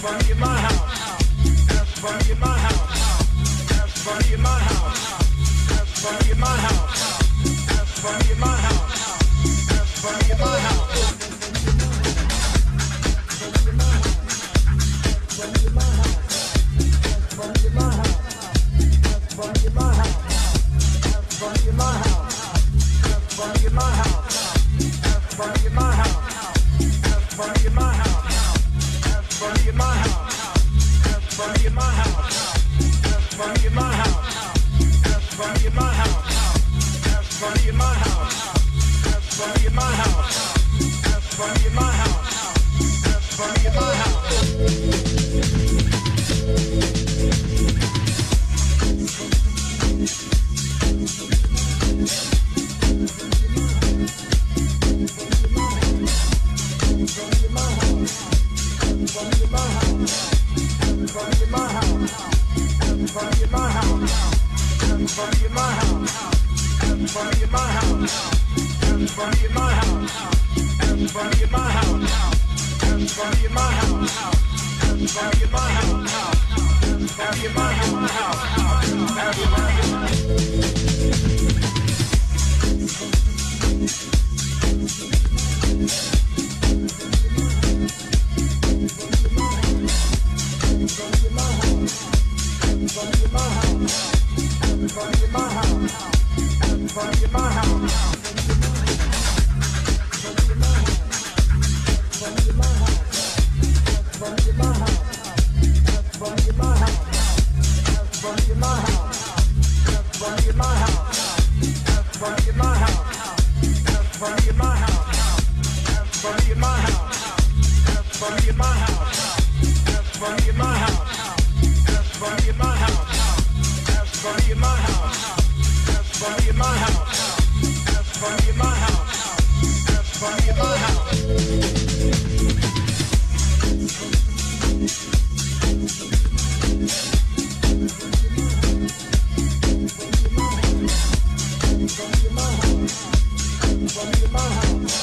funny in my house. That's funny in my house. That's funny in my house. That's funny in my house. That's funny in my house. for me in my house. Everybody in my house. Everybody in my house. Everybody in my house. Party in my house. Party in my house. Everybody in my house. Everybody in my house. Everybody in my house. Don't get my house brady in my house.